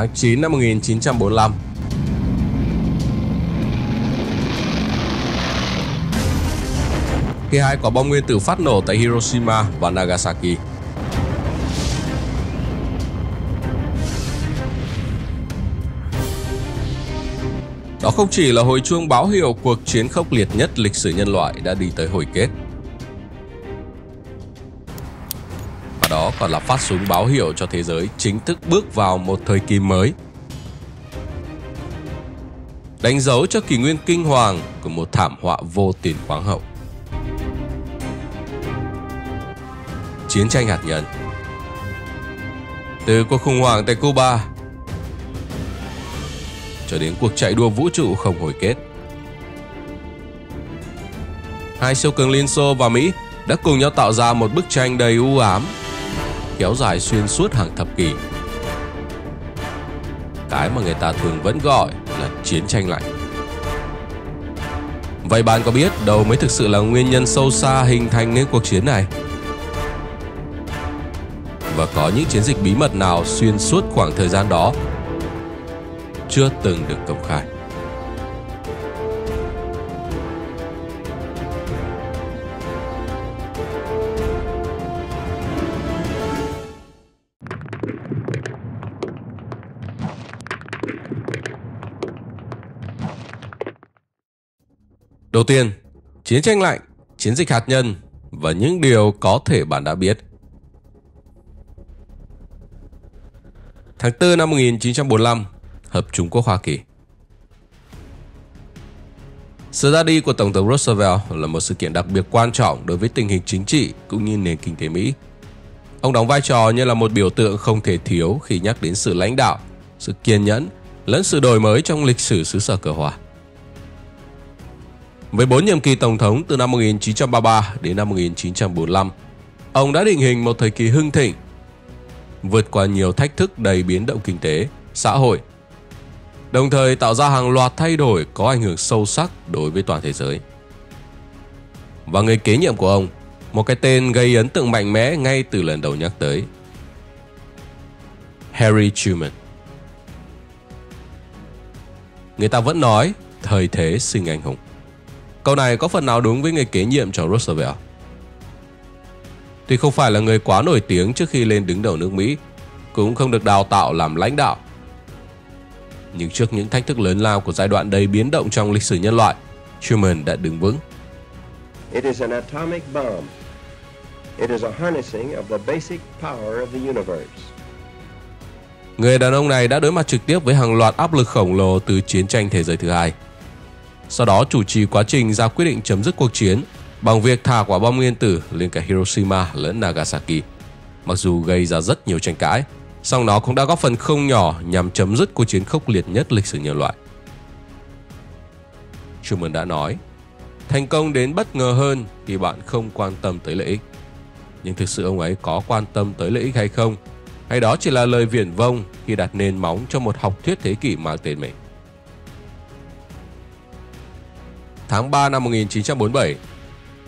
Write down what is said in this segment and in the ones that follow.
tháng 9 năm 1945. Khi hai quả bom nguyên tử phát nổ tại Hiroshima và Nagasaki. Đó không chỉ là hồi chuông báo hiệu cuộc chiến khốc liệt nhất lịch sử nhân loại đã đi tới hồi kết. Đó còn là phát súng báo hiệu cho thế giới chính thức bước vào một thời kỳ mới. Đánh dấu cho kỷ nguyên kinh hoàng của một thảm họa vô tiền khoáng hậu. Chiến tranh hạt nhân Từ cuộc khủng hoảng tại Cuba cho đến cuộc chạy đua vũ trụ không hồi kết. Hai siêu cường Liên Xô và Mỹ đã cùng nhau tạo ra một bức tranh đầy u ám, kéo dài xuyên suốt hàng thập kỷ. Cái mà người ta thường vẫn gọi là chiến tranh lạnh. Vậy bạn có biết đâu mới thực sự là nguyên nhân sâu xa hình thành nên cuộc chiến này? Và có những chiến dịch bí mật nào xuyên suốt khoảng thời gian đó chưa từng được công khai. Đầu tiên, chiến tranh lạnh, chiến dịch hạt nhân và những điều có thể bạn đã biết. Tháng 4 năm 1945, Hợp Trung Quốc Hoa Kỳ. Sự ra đi của Tổng thống Roosevelt là một sự kiện đặc biệt quan trọng đối với tình hình chính trị cũng như nền kinh tế Mỹ. Ông đóng vai trò như là một biểu tượng không thể thiếu khi nhắc đến sự lãnh đạo, sự kiên nhẫn lẫn sự đổi mới trong lịch sử xứ sở cờ hòa. Với bốn nhiệm kỳ tổng thống từ năm 1933 đến năm 1945, ông đã định hình một thời kỳ hưng thịnh, vượt qua nhiều thách thức đầy biến động kinh tế, xã hội đồng thời tạo ra hàng loạt thay đổi có ảnh hưởng sâu sắc đối với toàn thế giới. Và người kế nhiệm của ông, một cái tên gây ấn tượng mạnh mẽ ngay từ lần đầu nhắc tới. Harry Truman. Người ta vẫn nói thời thế sinh anh hùng. Câu này có phần nào đúng với người kế nhiệm cho Roosevelt. Tuy không phải là người quá nổi tiếng trước khi lên đứng đầu nước Mỹ, cũng không được đào tạo làm lãnh đạo nhưng trước những thách thức lớn lao của giai đoạn đầy biến động trong lịch sử nhân loại, Truman đã đứng vững. It is an atomic bomb. It is a harnessing of the basic power of the universe. Người đàn ông này đã đối mặt trực tiếp với hàng loạt áp lực khổng lồ từ chiến tranh thế giới thứ hai. Sau đó chủ trì quá trình ra quyết định chấm dứt cuộc chiến bằng việc thả quả bom nguyên tử lên cả Hiroshima lẫn Nagasaki, mặc dù gây ra rất nhiều tranh cãi song nó cũng đã góp phần không nhỏ nhằm chấm dứt cuộc chiến khốc liệt nhất lịch sử nhân loại. Truman đã nói, thành công đến bất ngờ hơn khi bạn không quan tâm tới lợi ích. Nhưng thực sự ông ấy có quan tâm tới lợi ích hay không? Hay đó chỉ là lời viển vông khi đặt nền móng cho một học thuyết thế kỷ mang tên mình? Tháng 3 năm 1947,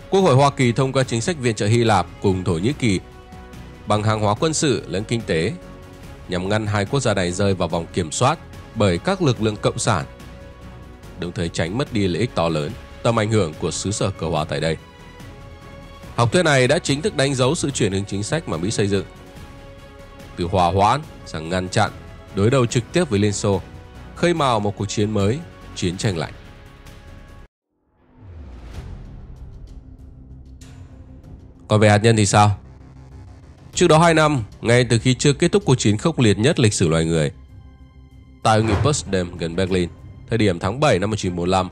Quốc hội Hoa Kỳ thông qua chính sách viện trợ Hy Lạp cùng Thổ Nhĩ Kỳ bằng hàng hóa quân sự lẫn kinh tế nhằm ngăn hai quốc gia này rơi vào vòng kiểm soát bởi các lực lượng cộng sản, đồng thời tránh mất đi lợi ích to lớn, tầm ảnh hưởng của xứ sở cờ hòa tại đây. Học thuyết này đã chính thức đánh dấu sự chuyển hướng chính sách mà Mỹ xây dựng. Từ hòa hoãn sang ngăn chặn, đối đầu trực tiếp với Liên Xô, khơi mào một cuộc chiến mới, chiến tranh lạnh. Còn về hạt nhân thì sao? Trước đó 2 năm, ngay từ khi chưa kết thúc cuộc chiến khốc liệt nhất lịch sử loài người. Tại hội nghị Potsdam gần Berlin, thời điểm tháng 7 năm 1945,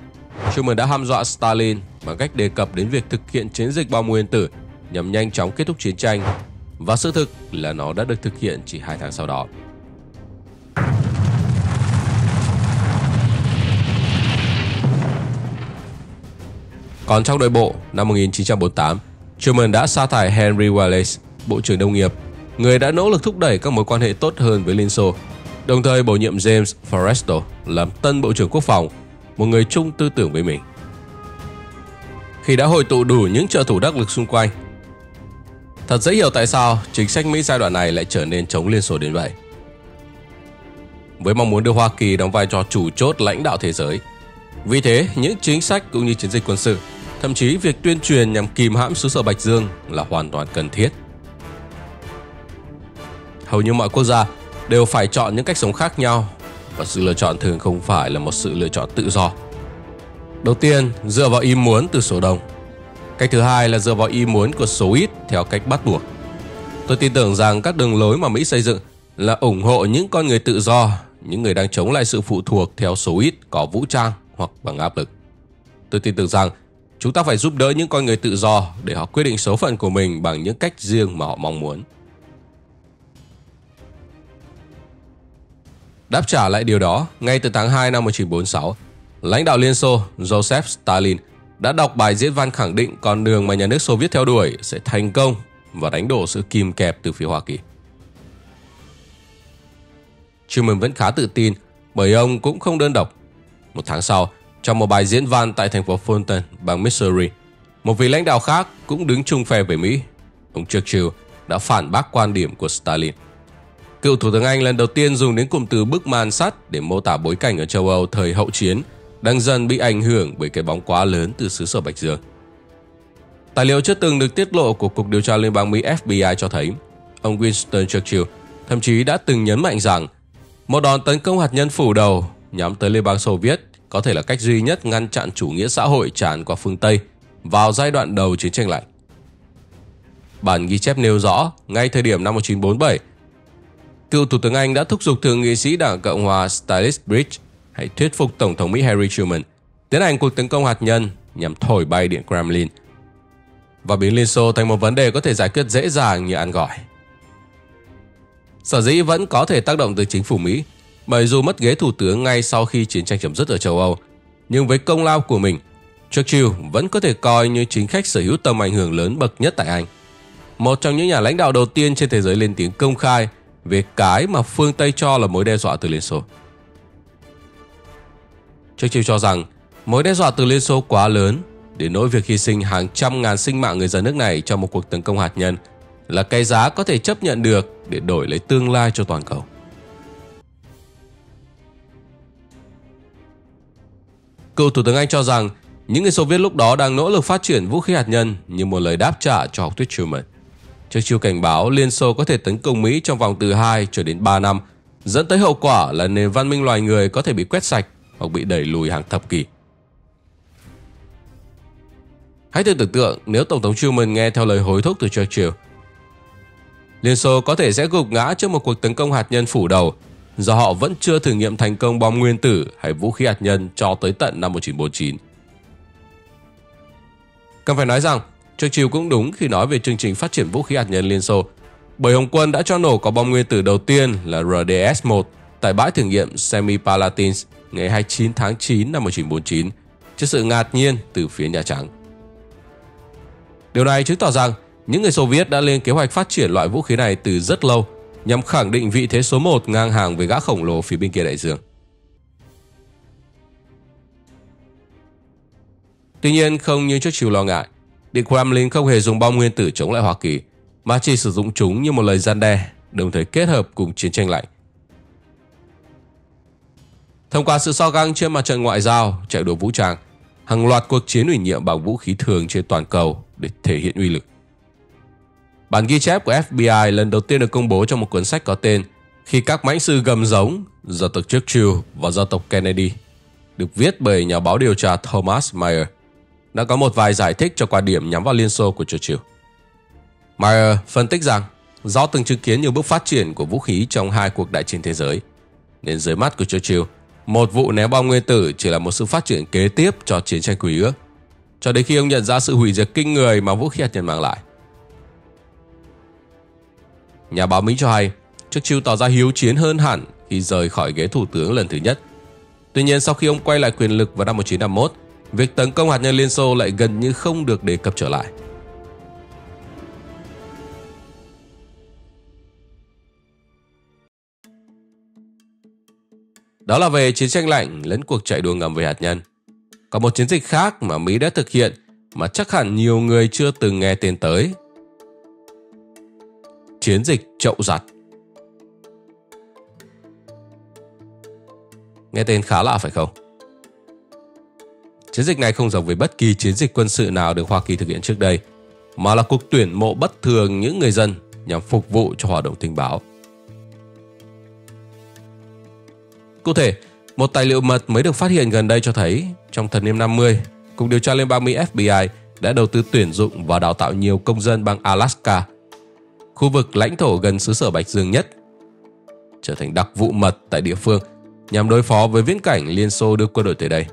Truman đã hăm dọa Stalin bằng cách đề cập đến việc thực hiện chiến dịch bom nguyên tử nhằm nhanh chóng kết thúc chiến tranh và sự thực là nó đã được thực hiện chỉ hai tháng sau đó. Còn trong nội bộ, năm 1948, Truman đã sa thải Henry Wallace Bộ trưởng Nông nghiệp, người đã nỗ lực thúc đẩy các mối quan hệ tốt hơn với Liên Xô, đồng thời bổ nhiệm James Forrestal làm tân Bộ trưởng Quốc phòng, một người chung tư tưởng với mình. Khi đã hội tụ đủ những trợ thủ đắc lực xung quanh, thật dễ hiểu tại sao chính sách Mỹ giai đoạn này lại trở nên chống Liên Xô đến vậy. với mong muốn đưa Hoa Kỳ đóng vai trò chủ chốt lãnh đạo thế giới. Vì thế, những chính sách cũng như chiến dịch quân sự, thậm chí việc tuyên truyền nhằm kìm hãm xứ sở Bạch Dương là hoàn toàn cần thiết. Hầu như mọi quốc gia đều phải chọn những cách sống khác nhau và sự lựa chọn thường không phải là một sự lựa chọn tự do. Đầu tiên, dựa vào ý muốn từ số đông. Cách thứ hai là dựa vào ý muốn của số ít theo cách bắt buộc. Tôi tin tưởng rằng các đường lối mà Mỹ xây dựng là ủng hộ những con người tự do, những người đang chống lại sự phụ thuộc theo số ít có vũ trang hoặc bằng áp lực. Tôi tin tưởng rằng chúng ta phải giúp đỡ những con người tự do để họ quyết định số phận của mình bằng những cách riêng mà họ mong muốn. Đáp trả lại điều đó, ngay từ tháng 2 năm 1946, lãnh đạo Liên Xô Joseph Stalin đã đọc bài diễn văn khẳng định con đường mà nhà nước Xô Viết theo đuổi sẽ thành công và đánh đổ sự kìm kẹp từ phía Hoa Kỳ. Truman vẫn khá tự tin bởi ông cũng không đơn độc. Một tháng sau, trong một bài diễn văn tại thành phố Fulton, bang Missouri, một vị lãnh đạo khác cũng đứng chung phe với Mỹ. Ông Churchill đã phản bác quan điểm của Stalin. Cựu Thủ tướng Anh lần đầu tiên dùng đến cụm từ bức màn sắt để mô tả bối cảnh ở châu Âu thời hậu chiến đang dần bị ảnh hưởng bởi cái bóng quá lớn từ xứ sở Bạch Dương. Tài liệu chưa từng được tiết lộ của Cục Điều tra Liên bang Mỹ FBI cho thấy ông Winston Churchill thậm chí đã từng nhấn mạnh rằng một đòn tấn công hạt nhân phủ đầu nhắm tới Liên bang Xô Viết có thể là cách duy nhất ngăn chặn chủ nghĩa xã hội tràn qua phương Tây vào giai đoạn đầu chiến tranh lạnh. Bản ghi chép nêu rõ, ngay thời điểm năm 1947, cựu Thủ tướng Anh đã thúc giục Thượng nghị sĩ Đảng Cộng hòa Bridge hãy thuyết phục Tổng thống Mỹ Harry Truman tiến hành cuộc tấn công hạt nhân nhằm thổi bay Điện Kremlin và biến Liên Xô thành một vấn đề có thể giải quyết dễ dàng như ăn gỏi. Sở dĩ vẫn có thể tác động từ chính phủ Mỹ bởi dù mất ghế thủ tướng ngay sau khi chiến tranh chấm dứt ở châu Âu, nhưng với công lao của mình, Churchill vẫn có thể coi như chính khách sở hữu tầm ảnh hưởng lớn bậc nhất tại Anh. Một trong những nhà lãnh đạo đầu tiên trên thế giới lên tiếng công khai về cái mà phương Tây cho là mối đe dọa từ Liên Xô. Churchill cho rằng mối đe dọa từ Liên Xô quá lớn đến nỗi việc hy sinh hàng trăm ngàn sinh mạng người dân nước này trong một cuộc tấn công hạt nhân là cái giá có thể chấp nhận được để đổi lấy tương lai cho toàn cầu. Cựu Thủ tướng Anh cho rằng những người Xô Viết lúc đó đang nỗ lực phát triển vũ khí hạt nhân như một lời đáp trả cho học thuyết Truman. Churchill cảnh báo Liên Xô có thể tấn công Mỹ trong vòng từ 2 cho đến 3 năm, dẫn tới hậu quả là nền văn minh loài người có thể bị quét sạch hoặc bị đẩy lùi hàng thập kỷ. Hãy thử tưởng tượng nếu Tổng thống Truman nghe theo lời hối thúc từ Churchill. Liên Xô có thể sẽ gục ngã trước một cuộc tấn công hạt nhân phủ đầu do họ vẫn chưa thử nghiệm thành công bom nguyên tử hay vũ khí hạt nhân cho tới tận năm 1949. Cần phải nói rằng, Churchill cũng đúng khi nói về chương trình phát triển vũ khí hạt nhân Liên Xô, bởi Hồng quân đã cho nổ quả bom nguyên tử đầu tiên là RDS-1 tại bãi thử nghiệm Semipalatinsk ngày 29 tháng 9 năm 1949 trước sự ngạc nhiên từ phía Nhà Trắng. Điều này chứng tỏ rằng những người Xô Viết đã lên kế hoạch phát triển loại vũ khí này từ rất lâu nhằm khẳng định vị thế số 1 ngang hàng với gã khổng lồ phía bên kia đại dương. Tuy nhiên không như trước chiều lo ngại, Điện Kremlin không hề dùng bom nguyên tử chống lại Hoa Kỳ, mà chỉ sử dụng chúng như một lời gian đe, đồng thời kết hợp cùng chiến tranh lạnh. Thông qua sự so găng trên mặt trận ngoại giao, chạy đua vũ trang, hàng loạt cuộc chiến ủy nhiệm bằng vũ khí thường trên toàn cầu để thể hiện uy lực. Bản ghi chép của FBI lần đầu tiên được công bố trong một cuốn sách có tên Khi các mãnh sư gầm giống, gia tộc Churchill và gia tộc Kennedy, được viết bởi nhà báo điều tra Thomas Meyer, đã có một vài giải thích cho quan điểm nhắm vào Liên Xô của Churchill. Meyer phân tích rằng, do từng chứng kiến nhiều bước phát triển của vũ khí trong hai cuộc đại chiến thế giới, nên dưới mắt của Churchill, một vụ ném bom nguyên tử chỉ là một sự phát triển kế tiếp cho chiến tranh quý ước, cho đến khi ông nhận ra sự hủy diệt kinh người mà vũ khí hạt nhân mang lại. Nhà báo Mỹ cho hay, Churchill tỏ ra hiếu chiến hơn hẳn khi rời khỏi ghế thủ tướng lần thứ nhất. Tuy nhiên sau khi ông quay lại quyền lực vào năm 1951, việc tấn công hạt nhân Liên Xô lại gần như không được đề cập trở lại. Đó là về chiến tranh lạnh lẫn cuộc chạy đua ngầm về hạt nhân. Còn một chiến dịch khác mà Mỹ đã thực hiện mà chắc hẳn nhiều người chưa từng nghe tên tới chiến dịch chậu giặt. Nghe tên khá lạ phải không? Chiến dịch này không giống với bất kỳ chiến dịch quân sự nào được Hoa Kỳ thực hiện trước đây, mà là cuộc tuyển mộ bất thường những người dân nhằm phục vụ cho hoạt động tình báo. Cụ thể, một tài liệu mật mới được phát hiện gần đây cho thấy trong thập niên 50, Cục điều tra Liên bang Mỹ FBI đã đầu tư tuyển dụng và đào tạo nhiều công dân bang Alaska, khu vực lãnh thổ gần xứ sở Bạch Dương nhất, trở thành đặc vụ mật tại địa phương nhằm đối phó với viễn cảnh Liên Xô đưa quân đội tới đây.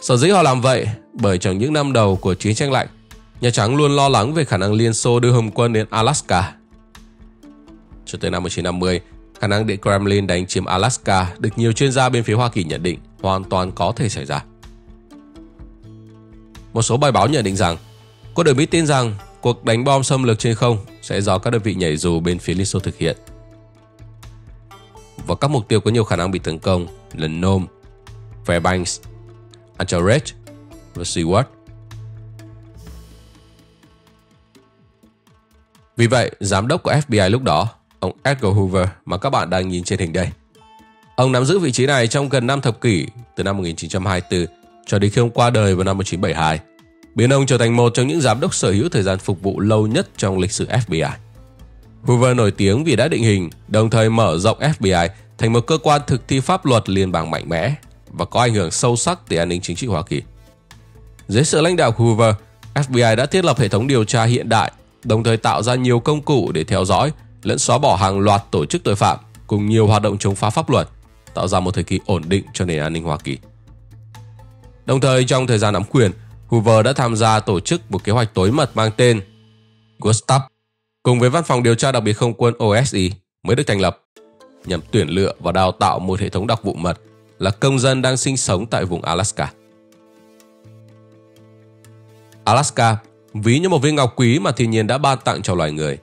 Sở dĩ họ làm vậy bởi trong những năm đầu của chiến tranh lạnh, Nhà Trắng luôn lo lắng về khả năng Liên Xô đưa hồng quân đến Alaska. Cho tới năm 1950, khả năng Điện Kremlin đánh chiếm Alaska được nhiều chuyên gia bên phía Hoa Kỳ nhận định hoàn toàn có thể xảy ra. Một số bài báo nhận định rằng quân đội Mỹ tin rằng cuộc đánh bom xâm lược trên không sẽ do các đơn vị nhảy dù bên phía Liên Xô thực hiện. Và các mục tiêu có nhiều khả năng bị tấn công là Nome, Fairbanks, Anchorage và Seward. Vì vậy, giám đốc của FBI lúc đó, ông Edgar Hoover mà các bạn đang nhìn trên hình đây. Ông nắm giữ vị trí này trong gần 5 thập kỷ, từ năm 1924 cho đến khi ông qua đời vào năm 1972, biến ông trở thành một trong những giám đốc sở hữu thời gian phục vụ lâu nhất trong lịch sử FBI. Hoover nổi tiếng vì đã định hình, đồng thời mở rộng FBI thành một cơ quan thực thi pháp luật liên bang mạnh mẽ và có ảnh hưởng sâu sắc tới an ninh chính trị Hoa Kỳ. Dưới sự lãnh đạo của Hoover, FBI đã thiết lập hệ thống điều tra hiện đại, đồng thời tạo ra nhiều công cụ để theo dõi lẫn xóa bỏ hàng loạt tổ chức tội phạm cùng nhiều hoạt động chống phá pháp luật, tạo ra một thời kỳ ổn định cho nền an ninh Hoa Kỳ. Đồng thời trong thời gian nắm quyền, Hoover đã tham gia tổ chức một kế hoạch tối mật mang tên Gustav cùng với Văn phòng điều tra đặc biệt không quân OSI mới được thành lập nhằm tuyển lựa và đào tạo một hệ thống đặc vụ mật là công dân đang sinh sống tại vùng Alaska. Alaska, ví như một viên ngọc quý mà thiên nhiên đã ban tặng cho loài người.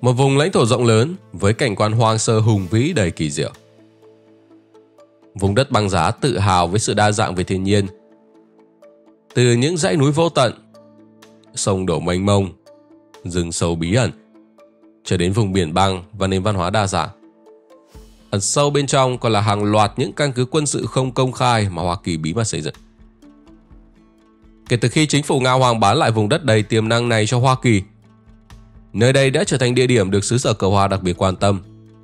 Một vùng lãnh thổ rộng lớn với cảnh quan hoang sơ hùng vĩ đầy kỳ diệu. Vùng đất băng giá tự hào với sự đa dạng về thiên nhiên. Từ những dãy núi vô tận, sông đổ mênh mông, rừng sâu bí ẩn, cho đến vùng biển băng và nền văn hóa đa dạng. Ẩn sâu bên trong còn là hàng loạt những căn cứ quân sự không công khai mà Hoa Kỳ bí mật xây dựng. Kể từ khi chính phủ Nga Hoàng bán lại vùng đất đầy tiềm năng này cho Hoa Kỳ, nơi đây đã trở thành địa điểm được xứ sở cờ hoa đặc biệt quan tâm,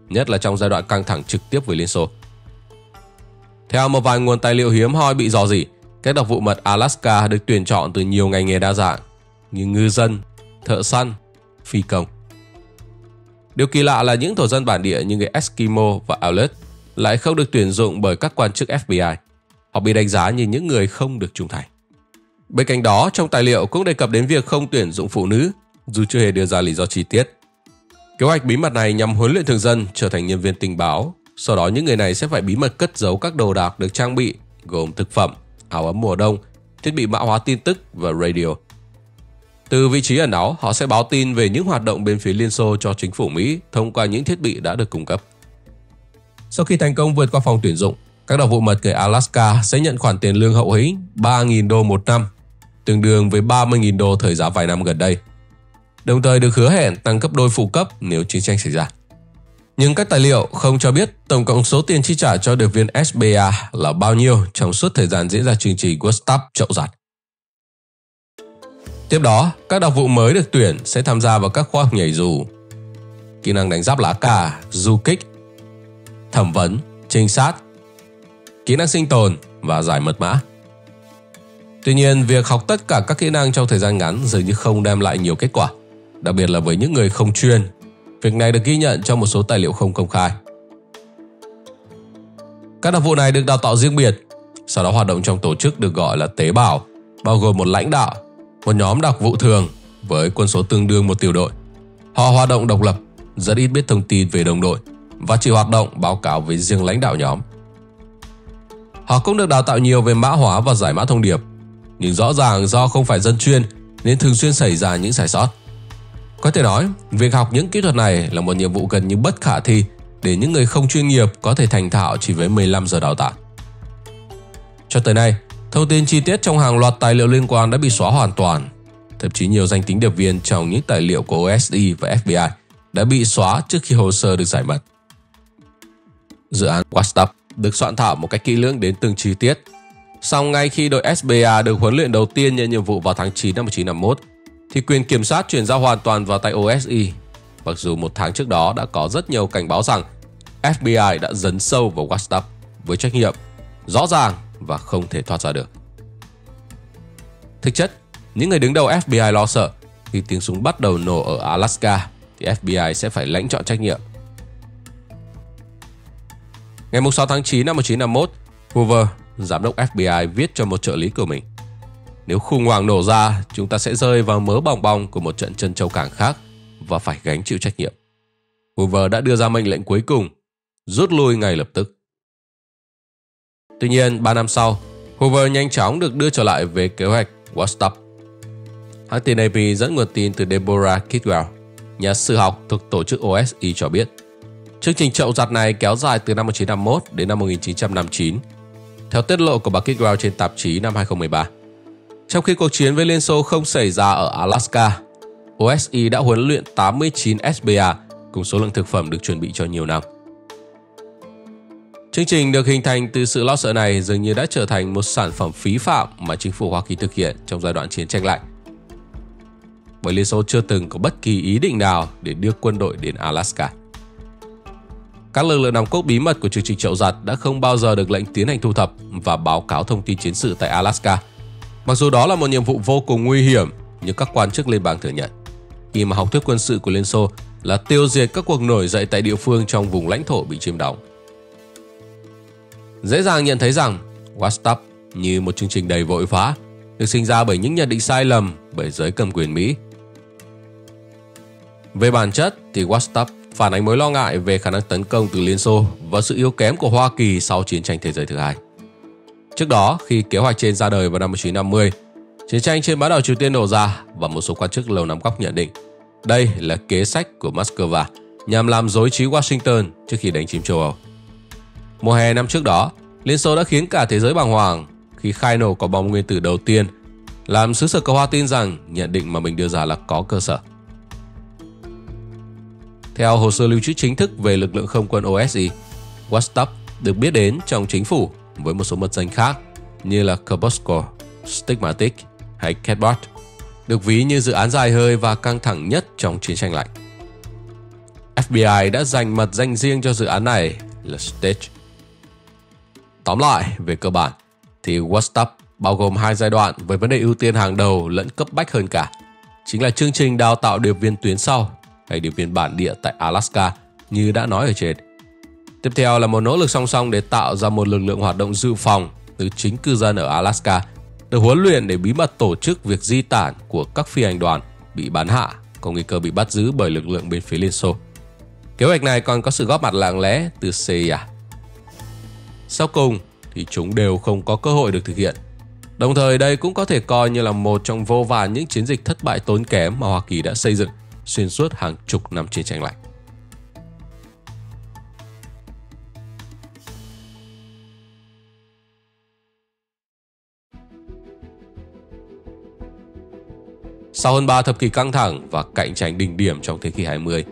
nhất là trong giai đoạn căng thẳng trực tiếp với Liên Xô. Theo một vài nguồn tài liệu hiếm hoi bị dò dỉ, các đặc vụ mật Alaska được tuyển chọn từ nhiều ngành nghề đa dạng như ngư dân, thợ săn, phi công. Điều kỳ lạ là những thổ dân bản địa như người Eskimo và Aleut lại không được tuyển dụng bởi các quan chức FBI. Họ bị đánh giá như những người không được trung thành. Bên cạnh đó, trong tài liệu cũng đề cập đến việc không tuyển dụng phụ nữ, dù chưa hề đưa ra lý do chi tiết. Kế hoạch bí mật này nhằm huấn luyện thường dân trở thành nhân viên tình báo, sau đó những người này sẽ phải bí mật cất giấu các đồ đạc được trang bị, gồm thực phẩm, áo ấm mùa đông, thiết bị mã hóa tin tức và radio. Từ vị trí ẩn náu, họ sẽ báo tin về những hoạt động bên phía Liên Xô cho chính phủ Mỹ thông qua những thiết bị đã được cung cấp. Sau khi thành công vượt qua phòng tuyển dụng, các đặc vụ mật người Alaska sẽ nhận khoản tiền lương hậu hĩnh 3.000 đô một năm, tương đương với 30.000 đô thời giá vài năm gần đây. Đồng thời được hứa hẹn tăng cấp đôi phụ cấp nếu chiến tranh xảy ra. Nhưng các tài liệu không cho biết tổng cộng số tiền chi trả cho được viên SBA là bao nhiêu trong suốt thời gian diễn ra chương trình Gustav Chậu Giặt. Tiếp đó, các đặc vụ mới được tuyển sẽ tham gia vào các khoa học nhảy dù, kỹ năng đánh giáp lá cà, du kích, thẩm vấn, trinh sát, kỹ năng sinh tồn và giải mật mã. Tuy nhiên, việc học tất cả các kỹ năng trong thời gian ngắn dường như không đem lại nhiều kết quả, đặc biệt là với những người không chuyên. Việc này được ghi nhận trong một số tài liệu không công khai. Các đặc vụ này được đào tạo riêng biệt, sau đó hoạt động trong tổ chức được gọi là tế bào, bao gồm một lãnh đạo, một nhóm đặc vụ thường với quân số tương đương một tiểu đội. Họ hoạt động độc lập, rất ít biết thông tin về đồng đội và chỉ hoạt động báo cáo với riêng lãnh đạo nhóm. Họ cũng được đào tạo nhiều về mã hóa và giải mã thông điệp, nhưng rõ ràng do không phải dân chuyên nên thường xuyên xảy ra những sai sót. Có thể nói, việc học những kỹ thuật này là một nhiệm vụ gần như bất khả thi để những người không chuyên nghiệp có thể thành thạo chỉ với 15 giờ đào tạo. Cho tới nay, thông tin chi tiết trong hàng loạt tài liệu liên quan đã bị xóa hoàn toàn. Thậm chí nhiều danh tính điệp viên trong những tài liệu của OSI và FBI đã bị xóa trước khi hồ sơ được giải mật. Dự án Watch được soạn thảo một cách kỹ lưỡng đến từng chi tiết. Sau ngay khi đội SBA được huấn luyện đầu tiên nhận nhiệm vụ vào tháng 9 năm 1951, thì quyền kiểm soát chuyển giao hoàn toàn vào tay OSI. Mặc dù một tháng trước đó đã có rất nhiều cảnh báo rằng FBI đã dấn sâu vào WhatsApp với trách nhiệm rõ ràng và không thể thoát ra được. Thực chất, những người đứng đầu FBI lo sợ khi tiếng súng bắt đầu nổ ở Alaska thì FBI sẽ phải lãnh chọn trách nhiệm. Ngày 6 tháng 9 năm 1951, Hoover, giám đốc FBI viết cho một trợ lý của mình. Nếu khủng hoảng nổ ra, chúng ta sẽ rơi vào mớ bong bong của một trận chân châu cảng khác và phải gánh chịu trách nhiệm. Hoover đã đưa ra mệnh lệnh cuối cùng, rút lui ngay lập tức. Tuy nhiên, 3 năm sau, Hoover nhanh chóng được đưa trở lại về kế hoạch What's Up. Hãng tin AP dẫn nguồn tin từ Deborah Kidwell, nhà sử học thuộc tổ chức OSI cho biết. Chương trình trậu giặt này kéo dài từ năm 1951 đến năm 1959, theo tiết lộ của bà Kidwell trên tạp chí năm 2013. Trong khi cuộc chiến với Liên Xô không xảy ra ở Alaska, OSI đã huấn luyện 89 SBA cùng số lượng thực phẩm được chuẩn bị cho nhiều năm. Chương trình được hình thành từ sự lo sợ này dường như đã trở thành một sản phẩm phí phạm mà chính phủ Hoa Kỳ thực hiện trong giai đoạn chiến tranh lạnh. Bởi Liên Xô chưa từng có bất kỳ ý định nào để đưa quân đội đến Alaska. Các lực lượng nòng cốt bí mật của chương trình trậu giặt đã không bao giờ được lệnh tiến hành thu thập và báo cáo thông tin chiến sự tại Alaska. Mặc dù đó là một nhiệm vụ vô cùng nguy hiểm, nhưng các quan chức liên bang thừa nhận. Khi mà học thuyết quân sự của Liên Xô là tiêu diệt các cuộc nổi dậy tại địa phương trong vùng lãnh thổ bị chiếm đóng. Dễ dàng nhận thấy rằng WhatsApp như một chương trình đầy vội vã được sinh ra bởi những nhận định sai lầm bởi giới cầm quyền Mỹ. Về bản chất thì WhatsApp phản ánh mối lo ngại về khả năng tấn công từ Liên Xô và sự yếu kém của Hoa Kỳ sau chiến tranh thế giới thứ hai. Trước đó, khi kế hoạch trên ra đời vào năm 1950, chiến tranh trên bán đảo Triều Tiên nổ ra và một số quan chức lầu năm góc nhận định đây là kế sách của Moscow nhằm làm dối trí Washington trước khi đánh chiếm châu Âu. Mùa hè năm trước đó, Liên Xô đã khiến cả thế giới bàng hoàng khi khai nổ quả bom nguyên tử đầu tiên, làm xứ sở cầu hoa tin rằng nhận định mà mình đưa ra là có cơ sở. Theo hồ sơ lưu trữ chính thức về lực lượng không quân OSI, Vostok được biết đến trong chính phủ với một số mật danh khác như là Kobosko, Stigmatic hay Catbot, được ví như dự án dài hơi và căng thẳng nhất trong chiến tranh lạnh. FBI đã dành mật danh riêng cho dự án này là Stage Tóm lại, về cơ bản, thì What's Up bao gồm hai giai đoạn với vấn đề ưu tiên hàng đầu lẫn cấp bách hơn cả. Chính là chương trình đào tạo điệp viên tuyến sau hay điệp viên bản địa tại Alaska như đã nói ở trên. Tiếp theo là một nỗ lực song song để tạo ra một lực lượng hoạt động dự phòng từ chính cư dân ở Alaska, được huấn luyện để bí mật tổ chức việc di tản của các phi hành đoàn bị bắn hạ có nguy cơ bị bắt giữ bởi lực lượng bên phía Liên Xô. Kế hoạch này còn có sự góp mặt lặng lẽ từ CIA sau cùng thì chúng đều không có cơ hội được thực hiện. Đồng thời đây cũng có thể coi như là một trong vô vàn những chiến dịch thất bại tốn kém mà Hoa Kỳ đã xây dựng, xuyên suốt hàng chục năm chiến tranh lạnh. Sau hơn 3 thập kỷ căng thẳng và cạnh tranh đỉnh điểm trong thế kỷ 20,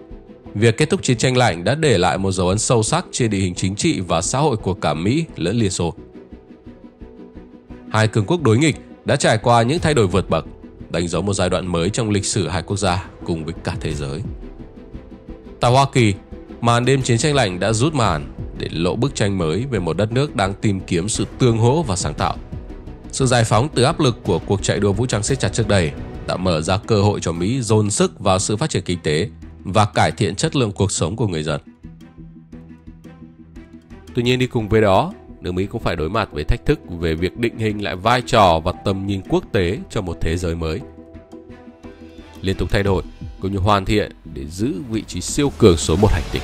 Việc kết thúc chiến tranh lạnh đã để lại một dấu ấn sâu sắc trên địa hình chính trị và xã hội của cả Mỹ lẫn Liên Xô. Hai cường quốc đối nghịch đã trải qua những thay đổi vượt bậc, đánh dấu một giai đoạn mới trong lịch sử hai quốc gia cùng với cả thế giới. Tại Hoa Kỳ, màn đêm chiến tranh lạnh đã rút màn để lộ bức tranh mới về một đất nước đang tìm kiếm sự tương hỗ và sáng tạo. Sự giải phóng từ áp lực của cuộc chạy đua vũ trang siết chặt trước đây đã mở ra cơ hội cho Mỹ dồn sức vào sự phát triển kinh tế và cải thiện chất lượng cuộc sống của người dân. Tuy nhiên đi cùng với đó, nước Mỹ cũng phải đối mặt với thách thức về việc định hình lại vai trò và tầm nhìn quốc tế cho một thế giới mới. Liên tục thay đổi cũng như hoàn thiện để giữ vị trí siêu cường số một hành tinh.